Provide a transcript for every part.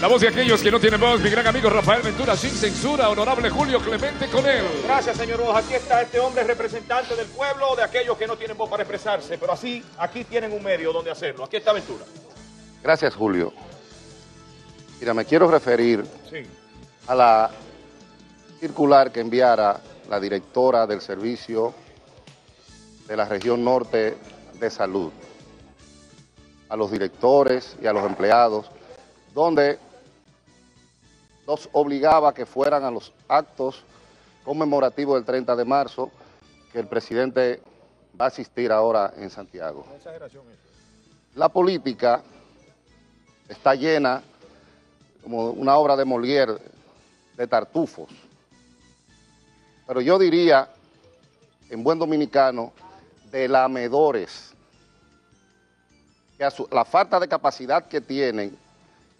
La voz de aquellos que no tienen voz, mi gran amigo Rafael Ventura, sin censura, honorable Julio Clemente con él. Gracias, señor Voz. Aquí está este hombre representante del pueblo, de aquellos que no tienen voz para expresarse. Pero así, aquí tienen un medio donde hacerlo. Aquí está Ventura. Gracias, Julio. Mira, me quiero referir Sí. a la circular que enviara la directora del Servicio de la Región Norte de Salud a los directores y a los empleados, donde los obligaba a que fueran a los actos conmemorativos del 30 de marzo, que el presidente va a asistir ahora en Santiago. La política está llena, como una obra de Molière, de tartufos. Pero yo diría, en buen dominicano, de lamedores, que a su- la falta de capacidad que tienen,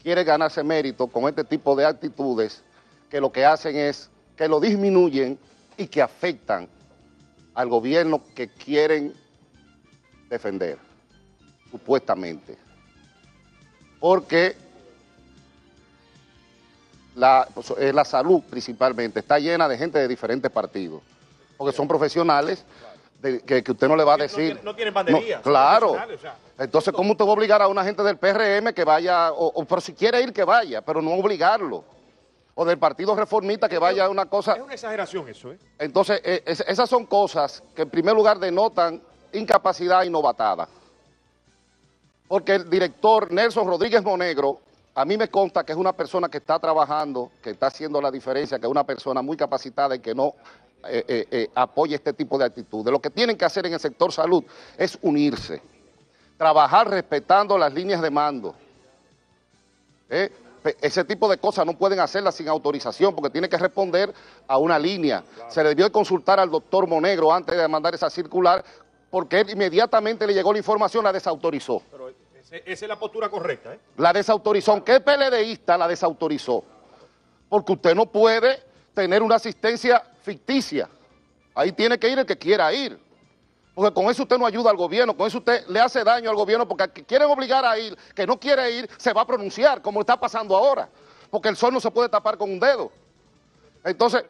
quiere ganarse mérito con este tipo de actitudes que lo que hacen es que lo disminuyen y que afectan al gobierno que quieren defender, supuestamente. Porque la, pues, la salud principalmente está llena de gente de diferentes partidos, porque son profesionales de- que, que usted no le va a decir. no tienen bandería, No, claro. profesionales, o sea. Entonces, ¿cómo usted va a obligar a una gente del PRM que vaya, o, o- pero si quiere ir que vaya, pero no obligarlo? O del Partido Reformista que vaya a una cosa. Es una exageración eso, ¿eh? Entonces, eh, es- esas son cosas que en primer lugar denotan incapacidad y novatada. Porque el director Nelson Rodríguez Monegro, a mí me consta que es una persona que está trabajando, que está haciendo la diferencia, que es una persona muy capacitada y que no eh, eh, eh, apoya este tipo de actitudes. Lo que tienen que hacer en el sector salud es unirse, trabajar respetando las líneas de mando. ¿eh? Ese tipo de cosas no pueden hacerlas sin autorización porque tiene que responder a una línea. Se le debió de consultar al doctor Monegro antes de mandar esa circular porque él inmediatamente le llegó la información, la desautorizó. Pero esa es la postura correcta, ¿eh? La desautorizó, es PLDista, la desautorizó. Porque usted no puede tener una asistencia ficticia. Ahí tiene que ir el que quiera ir. Porque con eso usted no ayuda al gobierno, con eso usted le hace daño al gobierno, porque al que quieren obligar a ir, que no quiere ir, se va a pronunciar, como está pasando ahora. Porque el sol no se puede tapar con un dedo. Entonces,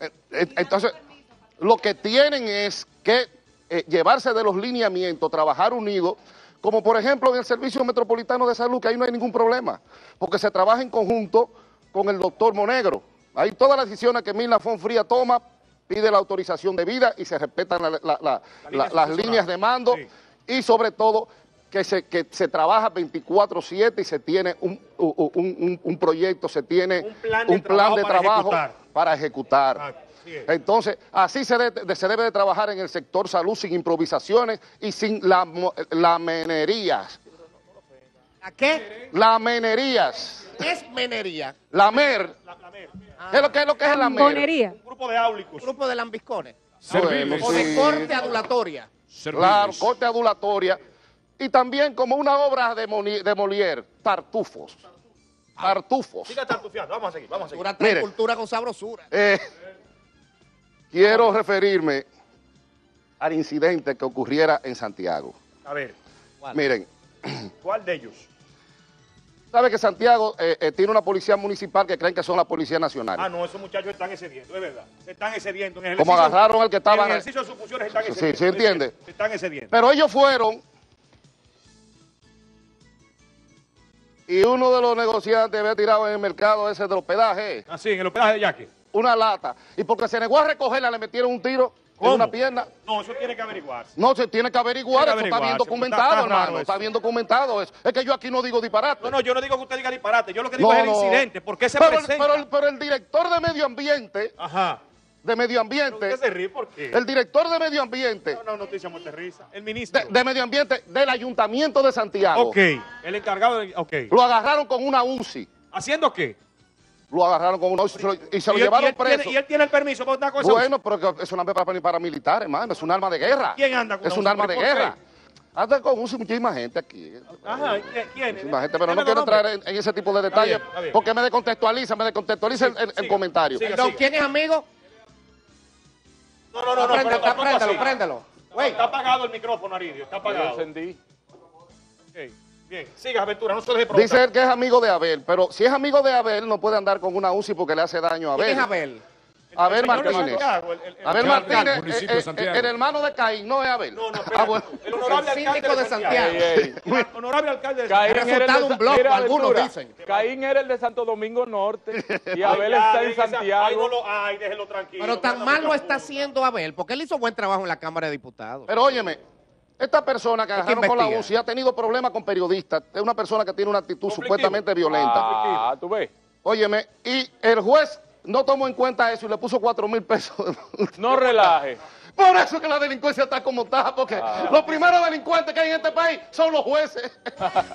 eh, eh, entonces lo que tienen es que eh, llevarse de los lineamientos, trabajar unidos, como por ejemplo en el Servicio Metropolitano de Salud, que ahí no hay ningún problema, porque se trabaja en conjunto con el doctor Monegro. Ahí todas las decisiones que Milna Fonfría toma, pide la autorización de vida y se respetan la- la- la- la- las líneas de mando Sí. y sobre todo que se, que se trabaja 24/7 y se tiene un, un- un- un proyecto, se tiene Un plan de trabajo para ejecutar. para. Entonces, así se, de- de- se debe de trabajar en el sector salud sin improvisaciones y sin lamo- lamenerías. ¿A qué? Lamenerías. ¿Qué es menería? Lamer. La- la mer. ¿Qué es lo que es, lo que es el lamer? Un grupo de áulicos. Grupo de lambiscones. Serviles. O de corte adulatoria. Claro, corte adulatoria. Y también como una obra de, Moni- de Molière, tartufos. Tartufos. Siga tartufiando, vamos a seguir, vamos a seguir. Mire. cultura con sabrosura. Eh, quiero referirme al incidente que ocurriera en Santiago. A ver, Miren, ¿cuál de ellos? Sabe que Santiago eh, eh, tiene una policía municipal que creen que son la Policía Nacional. Ah, no, esos muchachos están excediendo, es verdad. Se están excediendo. En el Como agarraron al que estaba- En el ejercicio de sus funciones están Sí, excediendo. sí, entiende. Se están excediendo. Pero ellos fueron y uno de los negociantes había tirado en el mercado ese de los pedajes Ah, sí, en el hospedaje de Yaque. una lata y porque se negó a recogerla le metieron un tiro en ¿Cómo? una pierna. No, eso tiene que averiguarse. No, se tiene que averiguar, Tiene que eso está bien documentado, está- hermano, está bien documentado eso. Es que yo aquí no digo disparate. No, no, yo no digo que usted diga disparate. Yo lo que digo No, es el no. incidente. ¿Por qué se pero, el- presenta? pero el, pero el director de medio ambiente, Ajá. de medio ambiente, usted se ríe, ¿por qué? el director de medio ambiente, No, no, noticia muerte risa. El ministro. de, de medio ambiente del ayuntamiento de Santiago, Ok. El encargado de... Ok. lo agarraron con una UCI, ¿Haciendo qué? Lo agarraron con UCI y se lo- y se lo Y él- y llevaron él tiene- preso. y él tiene el permiso para con esa Bueno, pero que es un arma para, para militar, hermano, es un arma de guerra. ¿Quién anda con Es un arma de guerra. Anda con UCI muchísima gente aquí. Ajá, ¿quién-. Muchísima gente, pero no quiero entrar en, en ese tipo de detalles bien, está bien. porque me descontextualiza, me descontextualiza el, el- el siga, comentario. siga. ¿No quién es amigo? No, no, no, no, Préndelo, pero tampoco préndelo, así. préndelo. Güey, está apagado el micrófono, Aridio, está apagado. encendí. Ok, bien. Siga, Aventura, no se deje provocar. Dice él que es amigo de Abel, pero si es amigo de Abel, no puede andar con una UCI porque le hace daño a ¿Quién Abel. es Abel? Abel Martínez. Santiago, el- el- el- Abel Martínez, eh, eh, el hermano de Caín, no es Abel. No, no, Ah, bueno. El honorable El alcalde de Santiago. Ey, ey. El honorable alcalde de Caín Santiago. era el de, un blog, algunos dicen. Caín era el de Santo Domingo Norte y Ay, Abel ya, está en Ay, Santiago. no lo, ay, déjelo tranquilo. Pero tan mal lo está haciendo Abel, porque él hizo buen trabajo en la Cámara de Diputados. Pero óyeme, esta persona que agarraron con la. UCI ha tenido problemas con periodistas. Es una persona que tiene una actitud Conflictivo. supuestamente violenta. Ah, tú ves. Óyeme, y el juez no tomó en cuenta eso y le puso cuatro mil pesos. No relaje. Por eso es que la delincuencia está como está, porque los primeros delincuentes que hay en este país son los jueces.